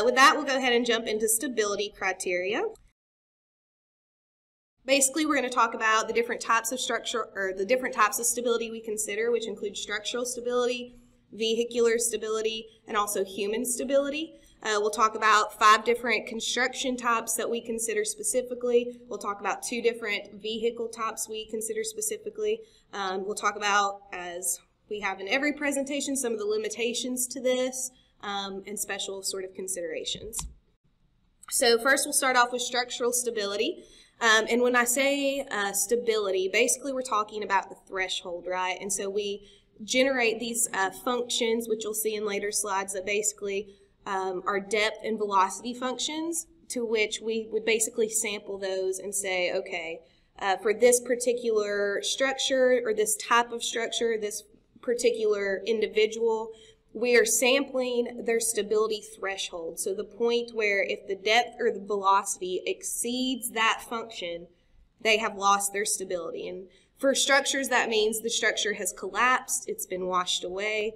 Uh, with that, we'll go ahead and jump into stability criteria. Basically, we're going to talk about the different types of structure or the different types of stability we consider, which include structural stability, vehicular stability, and also human stability. Uh, we'll talk about five different construction types that we consider specifically. We'll talk about two different vehicle types we consider specifically. Um, we'll talk about, as we have in every presentation, some of the limitations to this um, and special sort of considerations. So first we'll start off with structural stability. Um, and when I say uh, stability, basically we're talking about the threshold, right? And so we generate these uh, functions, which you'll see in later slides, that basically um, are depth and velocity functions, to which we would basically sample those and say, okay, uh, for this particular structure or this type of structure, this particular individual, we are sampling their stability threshold. So the point where if the depth or the velocity exceeds that function, they have lost their stability. And for structures, that means the structure has collapsed, it's been washed away,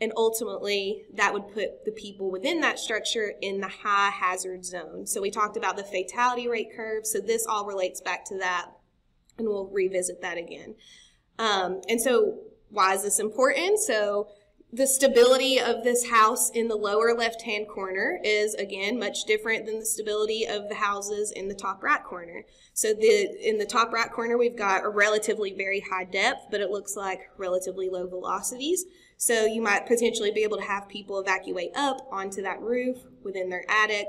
and ultimately that would put the people within that structure in the high hazard zone. So we talked about the fatality rate curve, so this all relates back to that, and we'll revisit that again. Um, and so why is this important? So the stability of this house in the lower left-hand corner is, again, much different than the stability of the houses in the top right corner. So the in the top right corner, we've got a relatively very high depth, but it looks like relatively low velocities. So you might potentially be able to have people evacuate up onto that roof within their attic,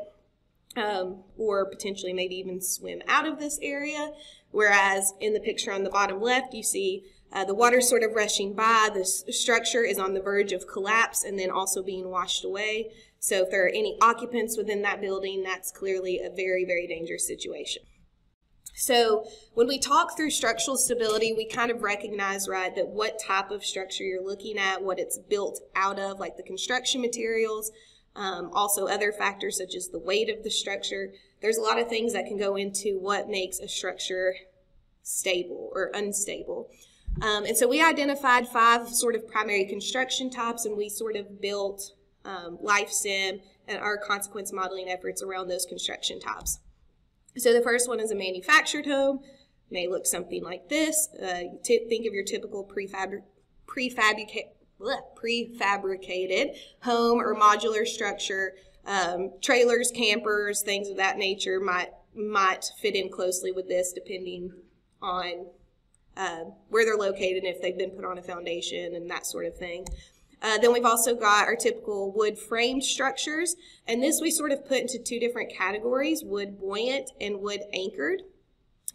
um, or potentially maybe even swim out of this area. Whereas in the picture on the bottom left, you see uh, the water's sort of rushing by. The structure is on the verge of collapse and then also being washed away. So if there are any occupants within that building, that's clearly a very, very dangerous situation. So when we talk through structural stability, we kind of recognize, right, that what type of structure you're looking at, what it's built out of, like the construction materials, um, also other factors such as the weight of the structure. There's a lot of things that can go into what makes a structure stable or unstable. Um, and so we identified five sort of primary construction types and we sort of built um, LifeSim and our consequence modeling efforts around those construction types. So the first one is a manufactured home. May look something like this. Uh, think of your typical prefab prefabricate prefabricated home or modular structure. Um, trailers, campers, things of that nature might might fit in closely with this depending on uh, where they're located, if they've been put on a foundation, and that sort of thing. Uh, then we've also got our typical wood framed structures, and this we sort of put into two different categories, wood buoyant and wood anchored.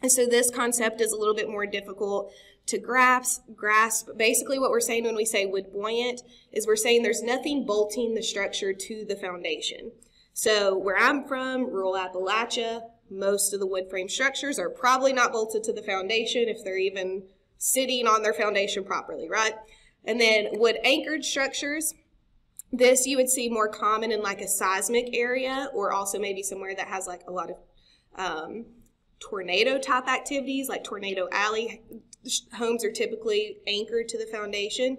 And so this concept is a little bit more difficult to grasp. grasp. Basically what we're saying when we say wood buoyant is we're saying there's nothing bolting the structure to the foundation. So where I'm from, rural Appalachia, most of the wood frame structures are probably not bolted to the foundation if they're even sitting on their foundation properly, right? And then wood anchored structures, this you would see more common in like a seismic area or also maybe somewhere that has like a lot of um, tornado type activities like tornado alley homes are typically anchored to the foundation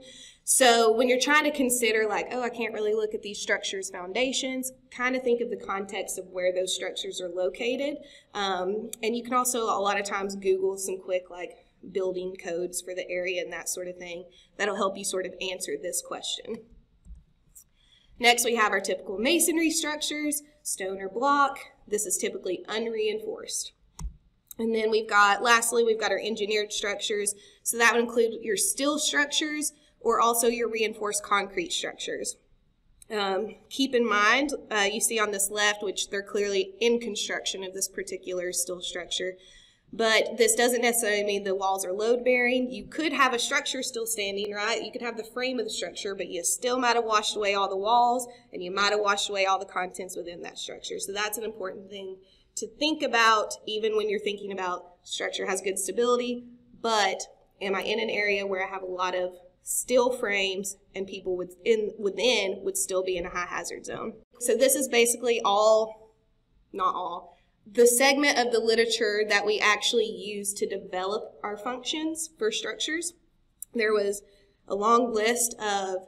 so when you're trying to consider like, oh, I can't really look at these structures' foundations, kind of think of the context of where those structures are located. Um, and you can also a lot of times Google some quick like building codes for the area and that sort of thing. That'll help you sort of answer this question. Next, we have our typical masonry structures, stone or block. This is typically unreinforced. And then we've got, lastly, we've got our engineered structures. So that would include your steel structures, or also your reinforced concrete structures. Um, keep in mind, uh, you see on this left, which they're clearly in construction of this particular steel structure, but this doesn't necessarily mean the walls are load bearing. You could have a structure still standing, right? You could have the frame of the structure, but you still might have washed away all the walls and you might have washed away all the contents within that structure. So that's an important thing to think about even when you're thinking about structure has good stability, but am I in an area where I have a lot of steel frames and people within, within would still be in a high hazard zone. So this is basically all, not all, the segment of the literature that we actually use to develop our functions for structures. There was a long list of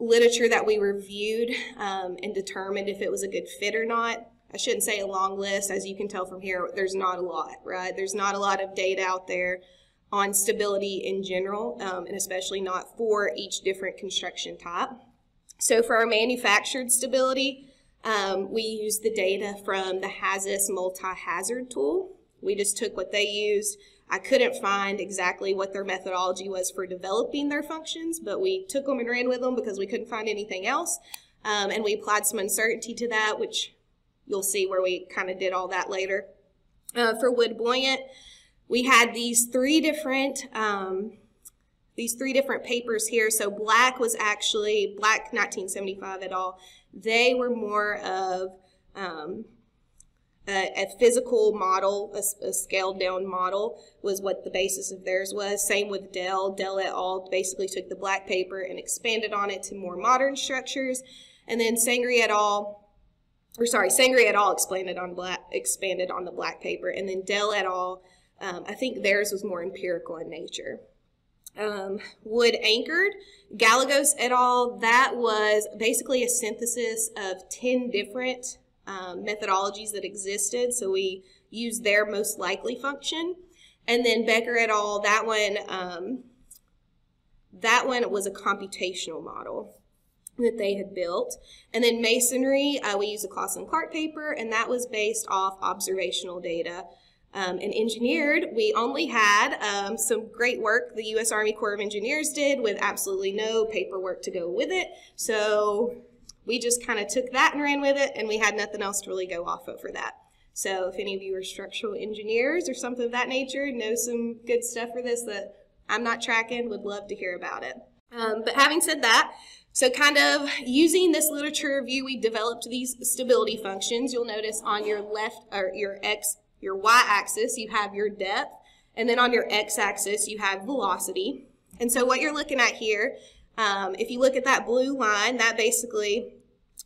literature that we reviewed um, and determined if it was a good fit or not. I shouldn't say a long list. As you can tell from here, there's not a lot, right? There's not a lot of data out there on stability in general, um, and especially not for each different construction type. So for our manufactured stability, um, we use the data from the HAZUS multi-hazard tool. We just took what they used. I couldn't find exactly what their methodology was for developing their functions, but we took them and ran with them because we couldn't find anything else. Um, and we applied some uncertainty to that, which you'll see where we kind of did all that later. Uh, for wood buoyant, we had these three different um, these three different papers here. So black was actually black 1975 et al. They were more of um, a, a, physical model, a, a, scaled down model was what the basis of theirs was. Same with Dale. Dale et al. basically took the black paper and expanded on it to more modern structures. And then Sangrey et al. Or sorry, Sangrey et al. expanded on black, expanded on the black paper, and then Dale et al. Um, I think theirs was more empirical in nature. Um, wood anchored, Gallegos et al. That was basically a synthesis of ten different um, methodologies that existed. So we used their most likely function. And then Becker et al., that one, um, that one was a computational model that they had built. And then masonry, uh, we used a Clausen Clark paper, and that was based off observational data. Um, and engineered, we only had um, some great work the U.S. Army Corps of Engineers did with absolutely no paperwork to go with it. So we just kind of took that and ran with it, and we had nothing else to really go off of for that. So if any of you are structural engineers or something of that nature, know some good stuff for this that I'm not tracking, would love to hear about it. Um, but having said that, so kind of using this literature review, we developed these stability functions. You'll notice on your left or your x, your y-axis, you have your depth, and then on your x-axis, you have velocity. And so what you're looking at here um, if you look at that blue line, that basically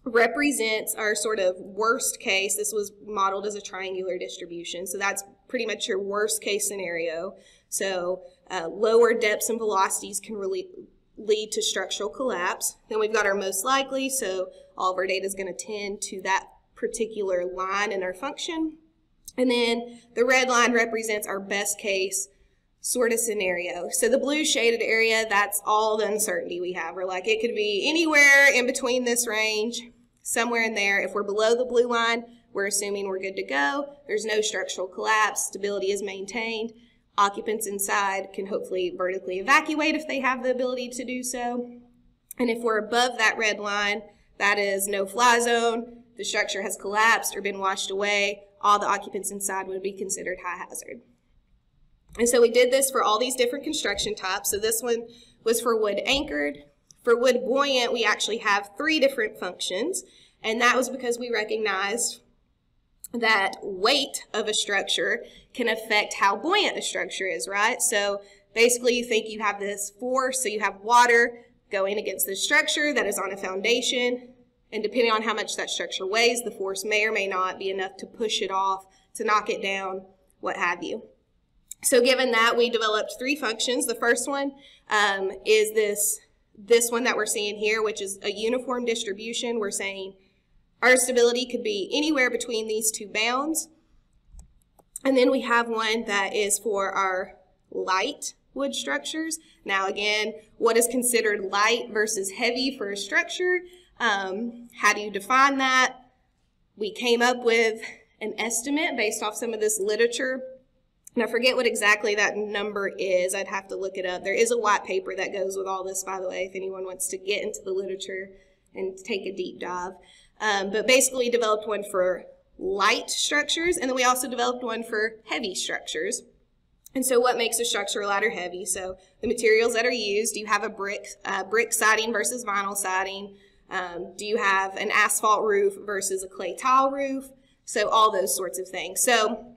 represents our sort of worst case. This was modeled as a triangular distribution, so that's pretty much your worst case scenario. So uh, lower depths and velocities can really lead to structural collapse. Then we've got our most likely, so all of our data is going to tend to that particular line in our function. And then the red line represents our best case sort of scenario. So the blue shaded area, that's all the uncertainty we have. We're like, it could be anywhere in between this range, somewhere in there. If we're below the blue line, we're assuming we're good to go. There's no structural collapse. Stability is maintained. Occupants inside can hopefully vertically evacuate if they have the ability to do so. And if we're above that red line, that is no fly zone. The structure has collapsed or been washed away. All the occupants inside would be considered high hazard. And so we did this for all these different construction types. So this one was for wood anchored. For wood buoyant, we actually have three different functions. And that was because we recognized that weight of a structure can affect how buoyant a structure is, right? So basically you think you have this force, so you have water going against the structure that is on a foundation. And depending on how much that structure weighs, the force may or may not be enough to push it off, to knock it down, what have you. So given that, we developed three functions. The first one um, is this, this one that we're seeing here, which is a uniform distribution. We're saying our stability could be anywhere between these two bounds. And then we have one that is for our light wood structures. Now again, what is considered light versus heavy for a structure? Um, how do you define that? We came up with an estimate based off some of this literature and I forget what exactly that number is. I'd have to look it up. There is a white paper that goes with all this, by the way, if anyone wants to get into the literature and take a deep dive. Um, but basically developed one for light structures, and then we also developed one for heavy structures. And so what makes a structure light or heavy? So the materials that are used, you have a brick, uh, brick siding versus vinyl siding? Um, do you have an asphalt roof versus a clay tile roof? So all those sorts of things. So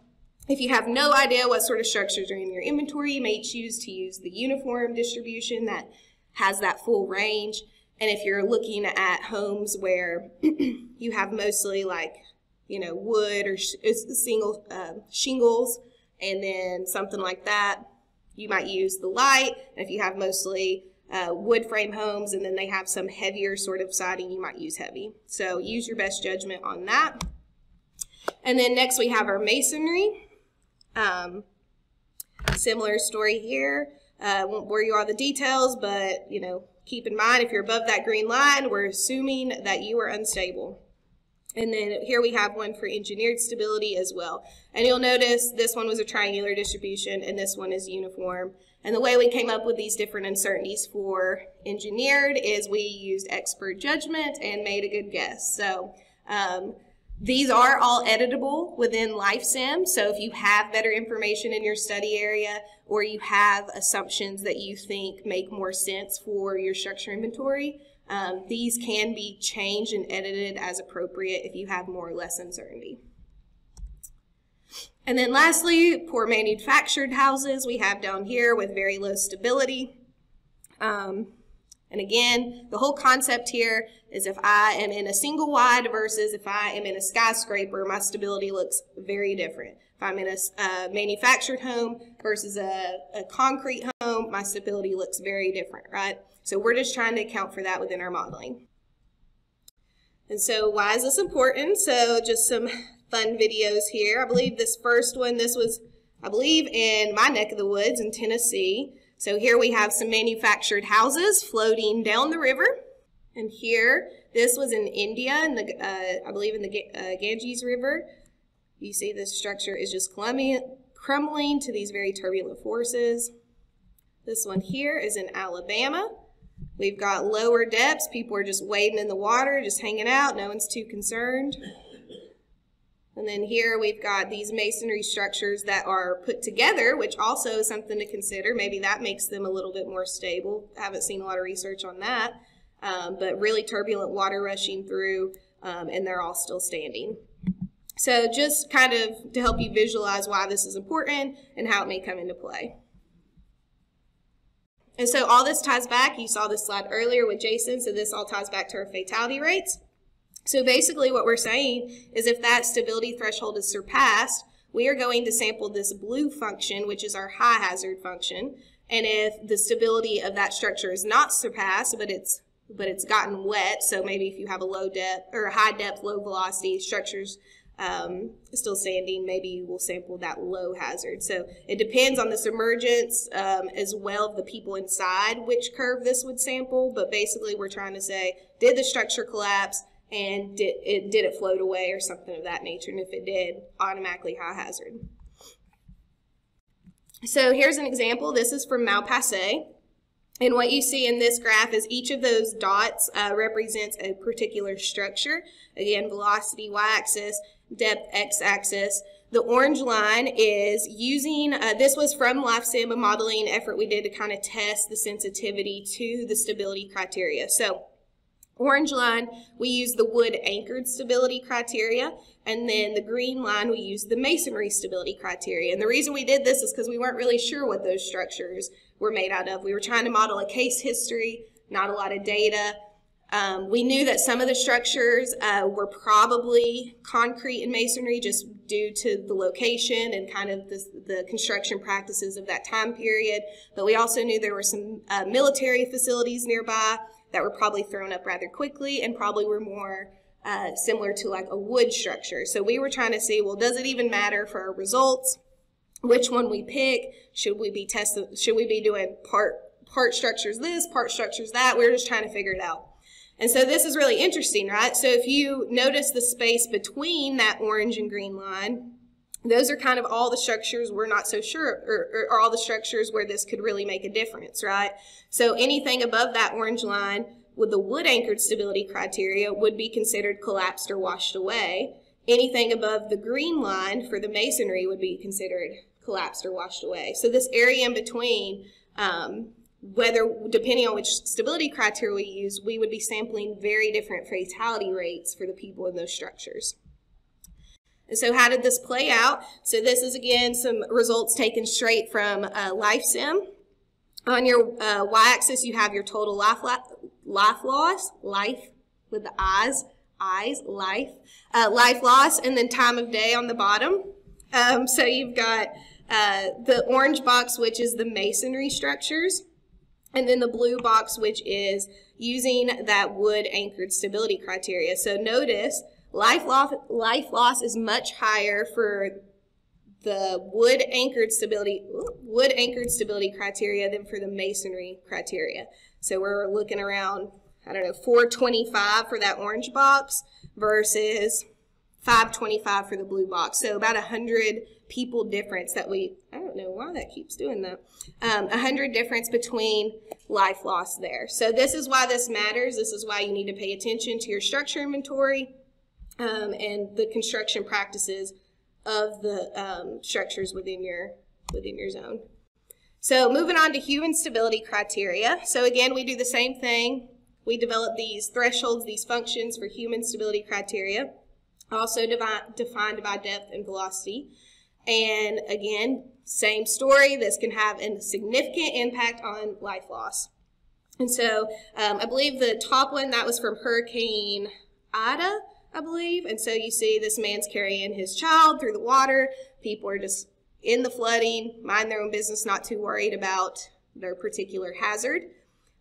if you have no idea what sort of structures are in your inventory, you may choose to use the uniform distribution that has that full range. And if you're looking at homes where you have mostly like, you know, wood or sh single uh, shingles and then something like that, you might use the light. And if you have mostly uh, wood frame homes, and then they have some heavier sort of siding. You might use heavy. So use your best judgment on that. And then next we have our masonry. Um, similar story here. Uh, won't bore you all the details, but you know, keep in mind if you're above that green line, we're assuming that you are unstable. And then here we have one for engineered stability as well. And you'll notice this one was a triangular distribution and this one is uniform. And the way we came up with these different uncertainties for engineered is we used expert judgment and made a good guess. So um, these are all editable within LifeSim. So if you have better information in your study area or you have assumptions that you think make more sense for your structure inventory, um, these can be changed and edited as appropriate if you have more or less uncertainty. And then lastly, poor manufactured houses we have down here with very low stability. Um, and again, the whole concept here is if I am in a single wide versus if I am in a skyscraper, my stability looks very different. If I'm in a manufactured home versus a, a concrete home, my stability looks very different, right? So we're just trying to account for that within our modeling. And so why is this important? So just some fun videos here. I believe this first one, this was, I believe, in my neck of the woods in Tennessee. So here we have some manufactured houses floating down the river. And here, this was in India, in the, uh, I believe in the uh, Ganges River. You see this structure is just crumbling to these very turbulent forces. This one here is in Alabama. We've got lower depths. People are just wading in the water, just hanging out. No one's too concerned. And then here we've got these masonry structures that are put together, which also is something to consider. Maybe that makes them a little bit more stable. Haven't seen a lot of research on that. Um, but really turbulent water rushing through, um, and they're all still standing. So just kind of to help you visualize why this is important and how it may come into play. And so all this ties back, you saw this slide earlier with Jason, so this all ties back to our fatality rates. So basically what we're saying is if that stability threshold is surpassed, we are going to sample this blue function, which is our high hazard function. And if the stability of that structure is not surpassed, but it's but it's gotten wet, so maybe if you have a low depth or high depth, low velocity structures um, still standing, maybe you will sample that low hazard. So it depends on the submergence um, as well of the people inside which curve this would sample, but basically we're trying to say, did the structure collapse and did it, did it float away or something of that nature? And if it did, automatically high hazard. So here's an example. This is from Malpasset. And what you see in this graph is each of those dots uh, represents a particular structure. Again, velocity y-axis, depth x-axis. The orange line is using, uh, this was from LifeSim, a modeling effort we did to kind of test the sensitivity to the stability criteria. So orange line, we use the wood anchored stability criteria. And then the green line, we use the masonry stability criteria. And the reason we did this is because we weren't really sure what those structures were made out of. We were trying to model a case history, not a lot of data. Um, we knew that some of the structures uh, were probably concrete and masonry just due to the location and kind of the, the, construction practices of that time period. But we also knew there were some uh, military facilities nearby that were probably thrown up rather quickly and probably were more uh, similar to like a wood structure. So we were trying to see, well, does it even matter for our results? Which one we pick? Should we be testing? Should we be doing part part structures this, part structures that? We we're just trying to figure it out. And so this is really interesting, right? So if you notice the space between that orange and green line, those are kind of all the structures we're not so sure, or, or, or all the structures where this could really make a difference, right? So anything above that orange line with the wood anchored stability criteria would be considered collapsed or washed away. Anything above the green line for the masonry would be considered collapsed or washed away. So this area in between um, whether, depending on which stability criteria we use, we would be sampling very different fatality rates for the people in those structures. And so how did this play out? So this is, again, some results taken straight from uh, LifeSim. On your uh, y-axis, you have your total life, life loss, life with the eyes, eyes, life, uh, life loss, and then time of day on the bottom. Um, so you've got uh, the orange box, which is the masonry structures. And then the blue box, which is using that wood anchored stability criteria. So notice life loss, life loss is much higher for the wood anchored stability wood anchored stability criteria than for the masonry criteria. So we're looking around, I don't know, 425 for that orange box versus 525 for the blue box. So about 100 people difference that we, I don't know why that keeps doing that, um, 100 difference between life loss there. So this is why this matters. This is why you need to pay attention to your structure inventory um, and the construction practices of the um, structures within your, within your zone. So moving on to human stability criteria. So again, we do the same thing. We develop these thresholds, these functions for human stability criteria also defined by depth and velocity. And again, same story. This can have a significant impact on life loss. And so um, I believe the top one, that was from Hurricane Ida, I believe. And so you see this man's carrying his child through the water. People are just in the flooding, mind their own business, not too worried about their particular hazard.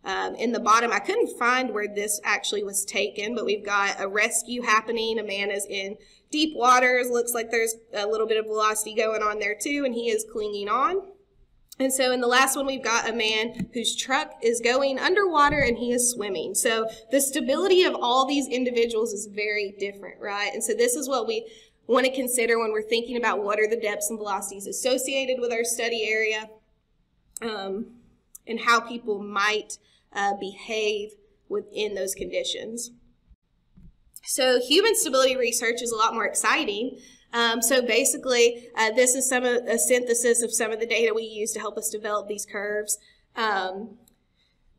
Um, in the bottom, I couldn't find where this actually was taken, but we've got a rescue happening. A man is in deep waters. Looks like there's a little bit of velocity going on there too, and he is clinging on. And so in the last one, we've got a man whose truck is going underwater and he is swimming. So the stability of all these individuals is very different, right? And so this is what we want to consider when we're thinking about what are the depths and velocities associated with our study area um, and how people might uh, behave within those conditions. So human stability research is a lot more exciting. Um, so basically, uh, this is some of, a synthesis of some of the data we use to help us develop these curves. Um,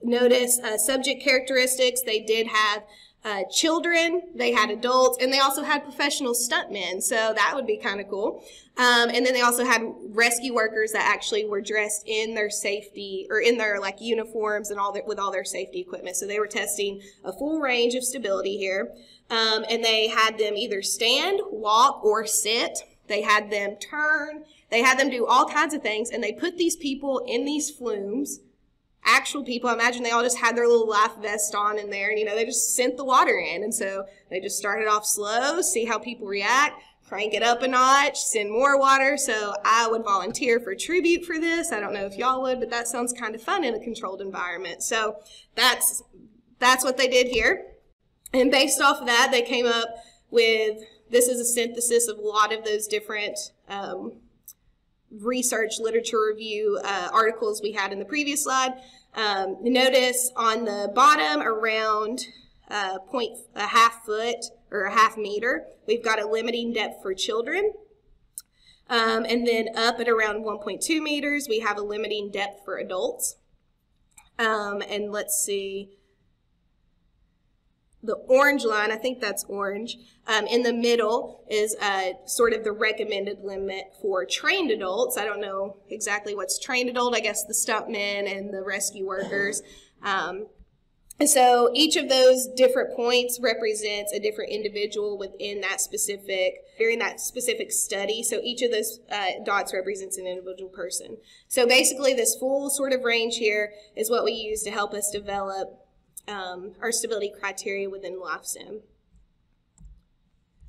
notice uh, subject characteristics. They did have uh, children, they had adults, and they also had professional stuntmen. So that would be kind of cool. Um, and then they also had rescue workers that actually were dressed in their safety or in their like uniforms and all their, with all their safety equipment. So they were testing a full range of stability here. Um, and they had them either stand, walk, or sit. They had them turn. They had them do all kinds of things. And they put these people in these flumes actual people. I imagine they all just had their little life vest on in there and, you know, they just sent the water in. And so they just started off slow, see how people react, crank it up a notch, send more water. So I would volunteer for tribute for this. I don't know if y'all would, but that sounds kind of fun in a controlled environment. So that's, that's what they did here. And based off of that, they came up with, this is a synthesis of a lot of those different, um, research literature review uh, articles we had in the previous slide. Um, notice on the bottom around uh, point a half foot or a half meter, we've got a limiting depth for children. Um, and then up at around 1.2 meters, we have a limiting depth for adults. Um, and let's see, the orange line, I think that's orange, um, in the middle is uh, sort of the recommended limit for trained adults. I don't know exactly what's trained adult, I guess the stuntmen and the rescue workers. Um, and so each of those different points represents a different individual within that specific, during that specific study. So each of those uh, dots represents an individual person. So basically this full sort of range here is what we use to help us develop um, our stability criteria within LifeSim.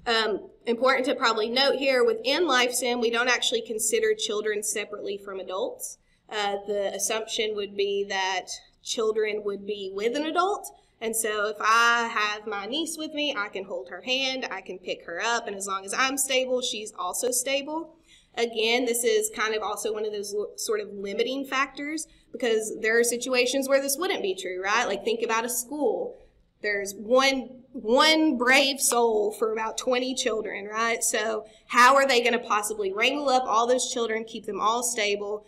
Um, important to probably note here, within LifeSim, we don't actually consider children separately from adults. Uh, the assumption would be that children would be with an adult. And so if I have my niece with me, I can hold her hand, I can pick her up, and as long as I'm stable, she's also stable. Again, this is kind of also one of those sort of limiting factors because there are situations where this wouldn't be true, right? Like think about a school. There's one one brave soul for about 20 children, right? So how are they going to possibly wrangle up all those children, keep them all stable?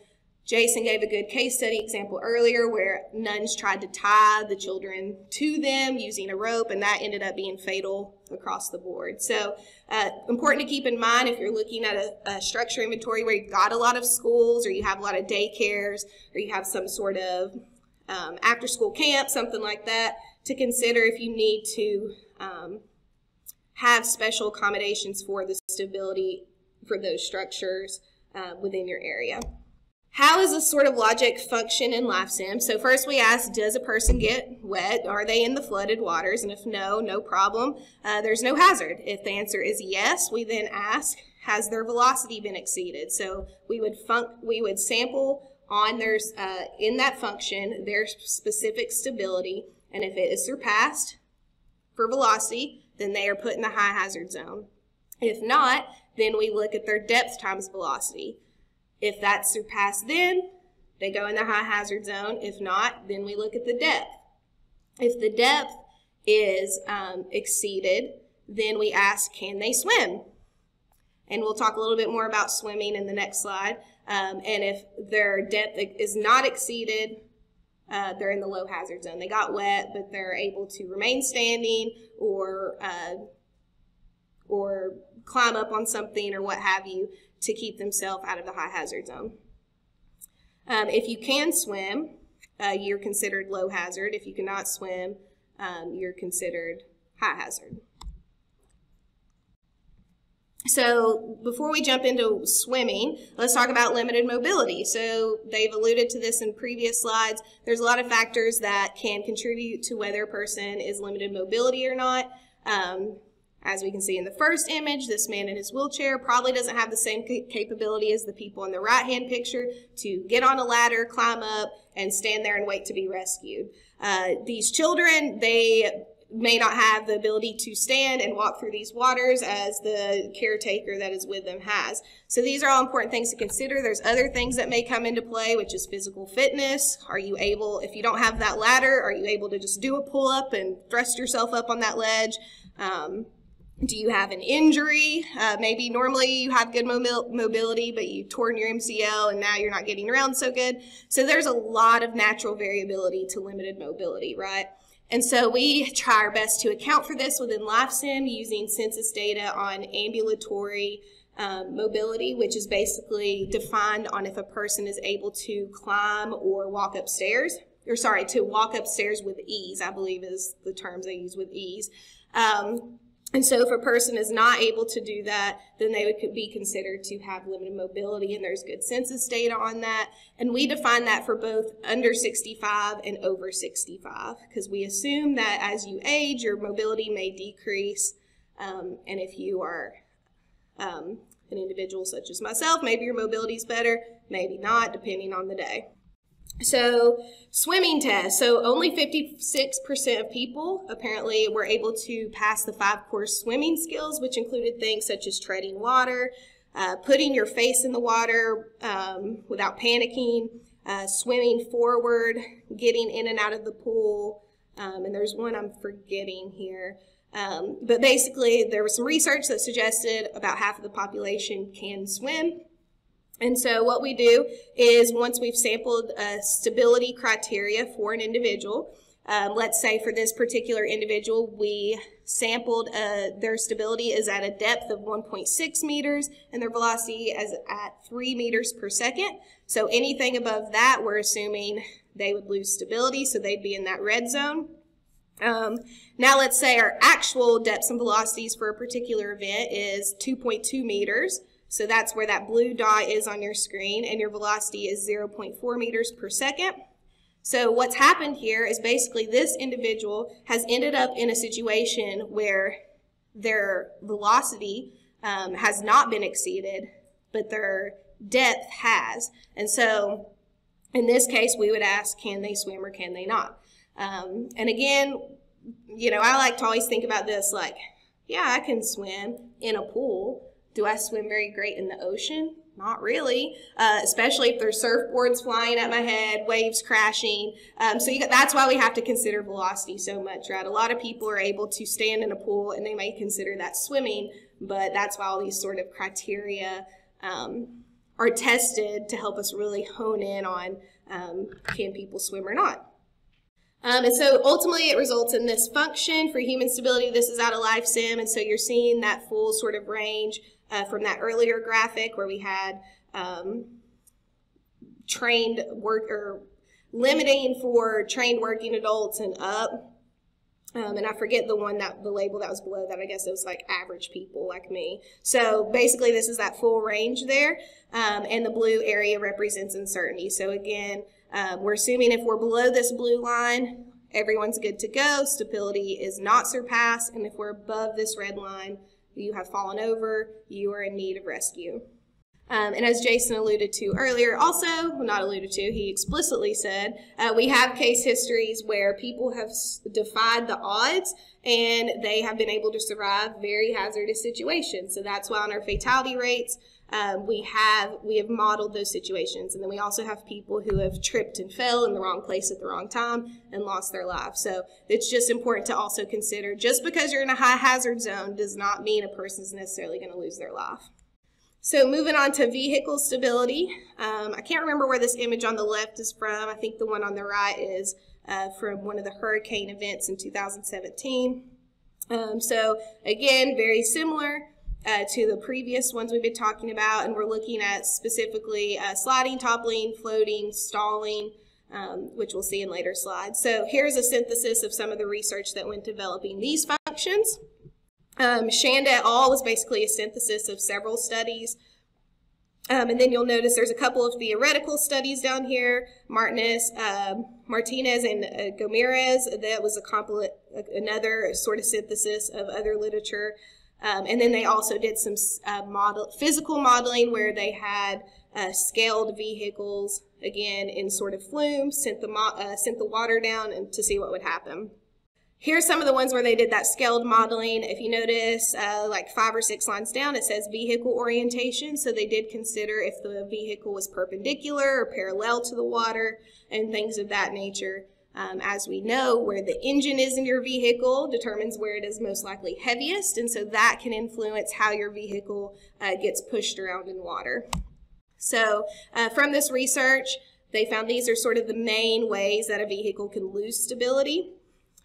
Jason gave a good case study example earlier where nuns tried to tie the children to them using a rope, and that ended up being fatal across the board. So, uh, important to keep in mind if you're looking at a, a, structure inventory where you've got a lot of schools, or you have a lot of daycares, or you have some sort of um, after school camp, something like that, to consider if you need to um, have special accommodations for the stability for those structures uh, within your area. How does this sort of logic function in LifeSim? So first we ask, does a person get wet? Are they in the flooded waters? And if no, no problem. Uh, there's no hazard. If the answer is yes, we then ask, has their velocity been exceeded? So we would we would sample on their uh, in that function their specific stability, and if it is surpassed for velocity, then they are put in the high hazard zone. If not, then we look at their depth times velocity. If that's surpassed then, they go in the high hazard zone. If not, then we look at the depth. If the depth is um, exceeded, then we ask, can they swim? And we'll talk a little bit more about swimming in the next slide. Um, and if their depth is not exceeded, uh, they're in the low hazard zone. They got wet, but they're able to remain standing or uh, or climb up on something or what have you to keep themselves out of the high hazard zone. Um, if you can swim, uh, you're considered low hazard. If you cannot swim, um, you're considered high hazard. So before we jump into swimming, let's talk about limited mobility. So they've alluded to this in previous slides. There's a lot of factors that can contribute to whether a person is limited mobility or not. Um, as we can see in the first image, this man in his wheelchair probably doesn't have the same capability as the people in the right-hand picture to get on a ladder, climb up, and stand there and wait to be rescued. Uh, these children, they may not have the ability to stand and walk through these waters as the caretaker that is with them has. So these are all important things to consider. There's other things that may come into play, which is physical fitness. Are you able, if you don't have that ladder, are you able to just do a pull up and thrust yourself up on that ledge? Um, do you have an injury? Uh, maybe normally you have good mobility, but you torn your MCL and now you're not getting around so good. So there's a lot of natural variability to limited mobility, right? And so we try our best to account for this within LifeSim using census data on ambulatory um, mobility, which is basically defined on if a person is able to climb or walk upstairs, or sorry, to walk upstairs with ease, I believe is the terms they use with ease. Um, and so if a person is not able to do that, then they would be considered to have limited mobility, and there's good census data on that. And we define that for both under 65 and over 65, because we assume that as you age, your mobility may decrease. Um, and if you are um, an individual such as myself, maybe your mobility is better, maybe not, depending on the day. So, swimming test. So, only 56% of people apparently were able to pass the five course swimming skills, which included things such as treading water, uh, putting your face in the water um, without panicking, uh, swimming forward, getting in and out of the pool. Um, and there's one I'm forgetting here. Um, but basically, there was some research that suggested about half of the population can swim. And so what we do is once we've sampled a stability criteria for an individual, um, let's say for this particular individual, we sampled uh, their stability is at a depth of 1.6 meters and their velocity is at 3 meters per second. So anything above that, we're assuming they would lose stability, so they'd be in that red zone. Um, now let's say our actual depths and velocities for a particular event is 2.2 meters. So that's where that blue dot is on your screen and your velocity is 0.4 meters per second. So what's happened here is basically this individual has ended up in a situation where their velocity um, has not been exceeded, but their depth has. And so in this case, we would ask, can they swim or can they not? Um, and again, you know, I like to always think about this like, yeah, I can swim in a pool, do I swim very great in the ocean? Not really, uh, especially if there's surfboards flying at my head, waves crashing. Um, so got, that's why we have to consider velocity so much, right? A lot of people are able to stand in a pool and they may consider that swimming, but that's why all these sort of criteria um, are tested to help us really hone in on um, can people swim or not. Um, and so ultimately it results in this function for human stability. This is out of LifeSim. and so you're seeing that full sort of range uh, from that earlier graphic where we had um, trained work or limiting for trained working adults and up. Um, and I forget the one that the label that was below that. I guess it was like average people like me. So basically, this is that full range there, um, and the blue area represents uncertainty. So again, um, we're assuming if we're below this blue line, everyone's good to go. Stability is not surpassed, and if we're above this red line, you have fallen over. You are in need of rescue. Um, and as Jason alluded to earlier, also, well, not alluded to, he explicitly said, uh, we have case histories where people have defied the odds and they have been able to survive very hazardous situations. So that's why on our fatality rates, um, we have we have modeled those situations, and then we also have people who have tripped and fell in the wrong place at the wrong time and lost their life. So it's just important to also consider just because you're in a high hazard zone does not mean a person's necessarily going to lose their life. So moving on to vehicle stability, um, I can't remember where this image on the left is from. I think the one on the right is uh, from one of the hurricane events in 2017. Um, so again, very similar uh, to the previous ones we've been talking about, and we're looking at specifically uh, sliding, toppling, floating, stalling, um, which we'll see in later slides. So here's a synthesis of some of the research that went developing these functions. Um, Shanda et al. was basically a synthesis of several studies. Um, and then you'll notice there's a couple of theoretical studies down here. Martinez, um, Martinez and uh, Gomariz, that was a another sort of synthesis of other literature. Um, and then they also did some uh, model, physical modeling where they had uh, scaled vehicles, again, in sort of flumes, sent the, uh, sent the water down and to see what would happen. Here's some of the ones where they did that scaled modeling. If you notice, uh, like five or six lines down, it says vehicle orientation. So they did consider if the vehicle was perpendicular or parallel to the water and things of that nature. Um, as we know, where the engine is in your vehicle determines where it is most likely heaviest, and so that can influence how your vehicle uh, gets pushed around in water. So, uh, from this research, they found these are sort of the main ways that a vehicle can lose stability.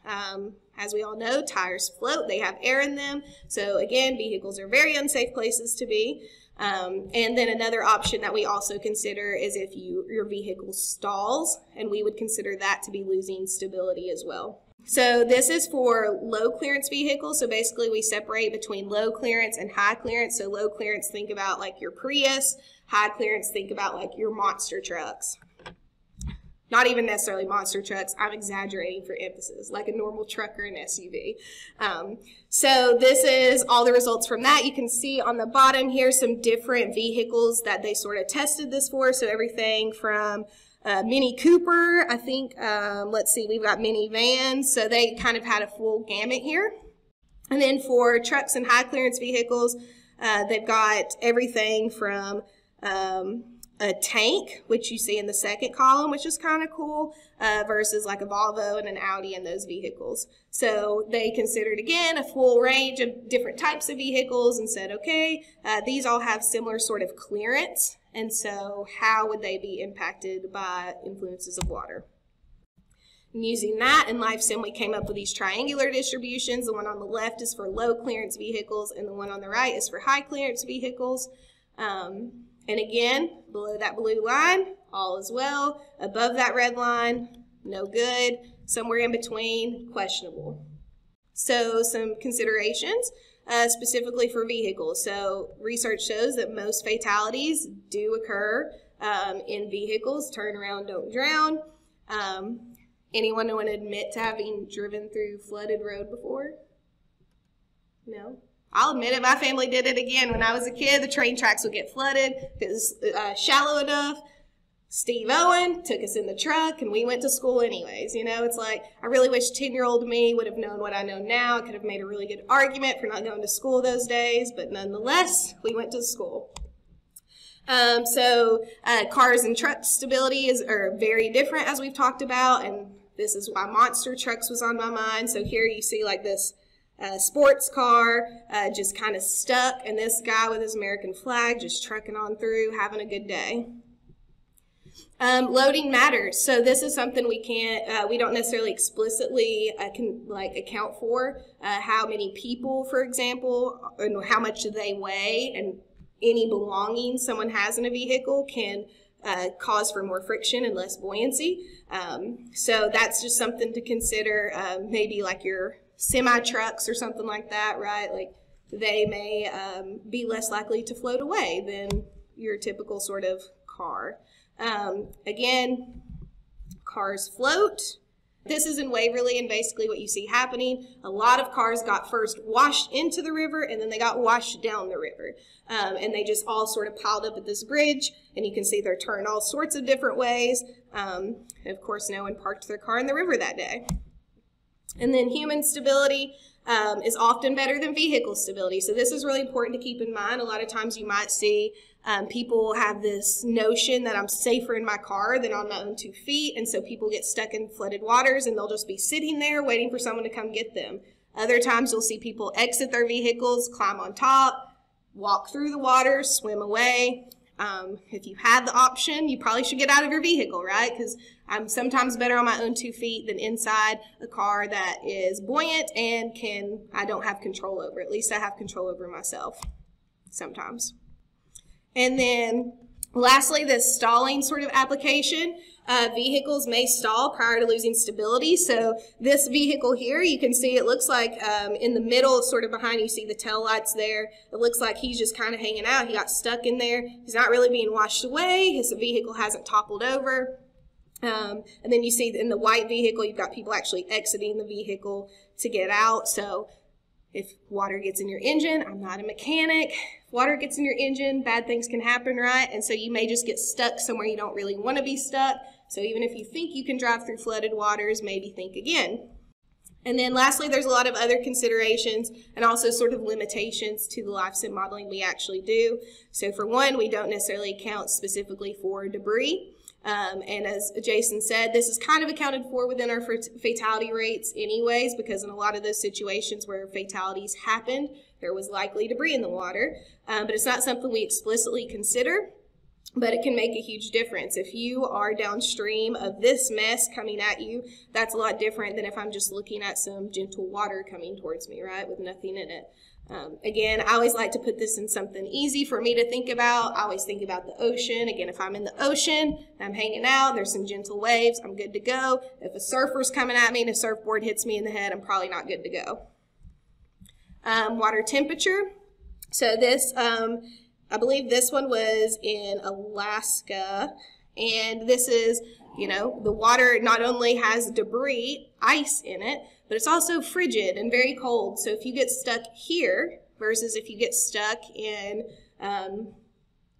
Um, as we all know, tires float, they have air in them. So again, vehicles are very unsafe places to be. Um, and then another option that we also consider is if you your vehicle stalls, and we would consider that to be losing stability as well. So this is for low clearance vehicles. So basically we separate between low clearance and high clearance. So low clearance, think about like your Prius. High clearance, think about like your monster trucks not even necessarily monster trucks. I'm exaggerating for emphasis, like a normal truck or an SUV. Um, so this is all the results from that. You can see on the bottom here some different vehicles that they sort of tested this for. So everything from uh, Mini Cooper, I think, um, let's see, we've got minivans. So they kind of had a full gamut here. And then for trucks and high clearance vehicles, uh, they've got everything from um, a tank, which you see in the second column, which is kind of cool, uh, versus like a Volvo and an Audi in those vehicles. So they considered again a full range of different types of vehicles and said, okay, uh, these all have similar sort of clearance, and so how would they be impacted by influences of water? And using that in LifeSim, we came up with these triangular distributions. The one on the left is for low clearance vehicles, and the one on the right is for high clearance vehicles. Um, and again, below that blue line, all is well. Above that red line, no good. Somewhere in between, questionable. So some considerations uh, specifically for vehicles. So research shows that most fatalities do occur um, in vehicles. Turn around, don't drown. Um, anyone want to admit to having driven through flooded road before? No? I'll admit it, my family did it again. When I was a kid, the train tracks would get flooded. It was uh, shallow enough. Steve Owen took us in the truck and we went to school anyways. You know, it's like, I really wish 10 year old me would have known what I know now. I could have made a really good argument for not going to school those days, but nonetheless, we went to school. Um, so, uh, cars and trucks stability is, are very different as we've talked about, and this is why monster trucks was on my mind. So here you see like this uh, sports car uh, just kind of stuck, and this guy with his American flag just trucking on through, having a good day. Um, loading matters. So this is something we can't, uh, we don't necessarily explicitly uh, can like account for. Uh, how many people, for example, and how much do they weigh, and any belongings someone has in a vehicle can uh, cause for more friction and less buoyancy. Um, so that's just something to consider. Um, maybe like your semi trucks or something like that, right? Like they may um, be less likely to float away than your typical sort of car. Um, again, cars float. This is in Waverly, and basically what you see happening, a lot of cars got first washed into the river, and then they got washed down the river. Um, and they just all sort of piled up at this bridge, and you can see they're turned all sorts of different ways. Um, and of course, no one parked their car in the river that day. And then human stability um, is often better than vehicle stability. So this is really important to keep in mind. A lot of times you might see um, people have this notion that I'm safer in my car than on my own two feet. And so people get stuck in flooded waters and they'll just be sitting there waiting for someone to come get them. Other times you'll see people exit their vehicles, climb on top, walk through the water, swim away. Um, if you had the option, you probably should get out of your vehicle, right? Because I'm sometimes better on my own two feet than inside a car that is buoyant and can I don't have control over. At least I have control over myself sometimes. And then lastly, the stalling sort of application. Uh, vehicles may stall prior to losing stability. So this vehicle here, you can see it looks like um, in the middle, sort of behind you see the tail lights there. It looks like he's just kind of hanging out. He got stuck in there. He's not really being washed away. His vehicle hasn't toppled over. Um, and then you see in the white vehicle, you've got people actually exiting the vehicle to get out. So if water gets in your engine, I'm not a mechanic. Water gets in your engine, bad things can happen, right? And so you may just get stuck somewhere you don't really want to be stuck. So even if you think you can drive through flooded waters, maybe think again. And then lastly, there's a lot of other considerations and also sort of limitations to the LifeSim modeling we actually do. So for one, we don't necessarily account specifically for debris. Um, and as Jason said, this is kind of accounted for within our fatality rates anyways, because in a lot of those situations where fatalities happened, there was likely debris in the water. Um, but it's not something we explicitly consider, but it can make a huge difference. If you are downstream of this mess coming at you, that's a lot different than if I'm just looking at some gentle water coming towards me, right, with nothing in it. Um, again, I always like to put this in something easy for me to think about. I always think about the ocean. Again, if I'm in the ocean, I'm hanging out, there's some gentle waves, I'm good to go. If a surfer's coming at me and a surfboard hits me in the head, I'm probably not good to go. Um, water temperature. So this, um, I believe this one was in Alaska. And this is, you know, the water not only has debris, ice in it, but it's also frigid and very cold. So if you get stuck here versus if you get stuck in um,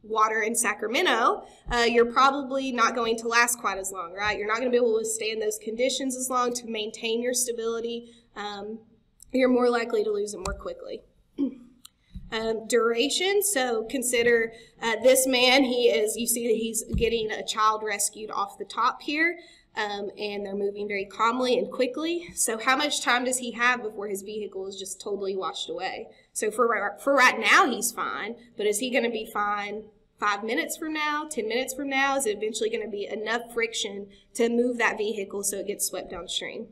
water in Sacramento, uh, you're probably not going to last quite as long, right? You're not going to be able to withstand those conditions as long to maintain your stability. Um, you're more likely to lose it more quickly. Um, duration. So consider uh, this man. He is. You see that he's getting a child rescued off the top here um, and they're moving very calmly and quickly. So how much time does he have before his vehicle is just totally washed away? So for, for right now, he's fine, but is he going to be fine five minutes from now, 10 minutes from now? Is it eventually going to be enough friction to move that vehicle so it gets swept downstream?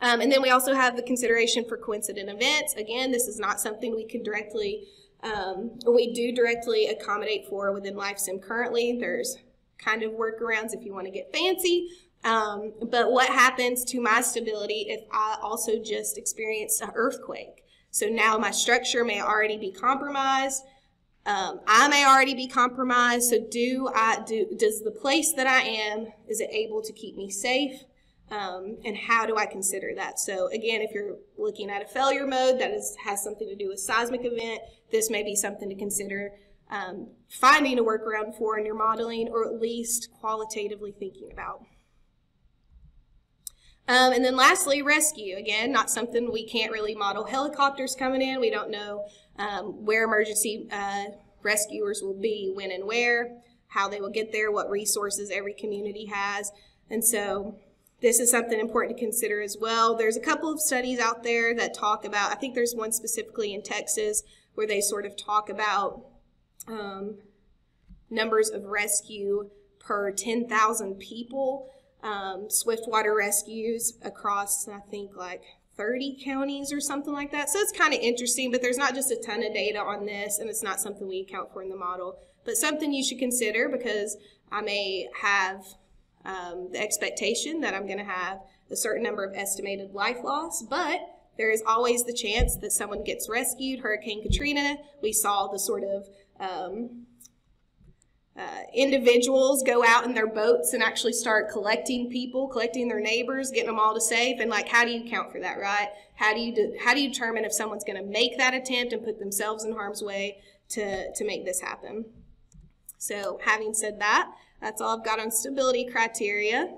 Um, and then we also have the consideration for coincident events. Again, this is not something we can directly, um, or we do directly accommodate for within LifeSim currently. There's kind of workarounds if you want to get fancy. Um, but what happens to my stability if I also just experience an earthquake? So now my structure may already be compromised. Um, I may already be compromised. So do I do? Does the place that I am is it able to keep me safe? Um, and how do I consider that? So again, if you're looking at a failure mode that is, has something to do with seismic event, this may be something to consider um, finding a workaround for in your modeling or at least qualitatively thinking about. Um, and then lastly, rescue. Again, not something we can't really model helicopters coming in. We don't know um, where emergency uh, rescuers will be, when and where, how they will get there, what resources every community has. And so this is something important to consider as well. There's a couple of studies out there that talk about, I think there's one specifically in Texas where they sort of talk about um, numbers of rescue per 10,000 people. Um, Swiftwater rescues across, I think, like 30 counties or something like that. So it's kind of interesting, but there's not just a ton of data on this, and it's not something we account for in the model. but something you should consider because I may have um, the expectation that I'm going to have a certain number of estimated life loss, but there is always the chance that someone gets rescued. Hurricane Katrina, we saw the sort of um, uh, individuals go out in their boats and actually start collecting people, collecting their neighbors, getting them all to safe. And like, how do you count for that, right? How do you de- how do you determine if someone's going to make that attempt and put themselves in harm's way to to make this happen? So, having said that, that's all I've got on stability criteria.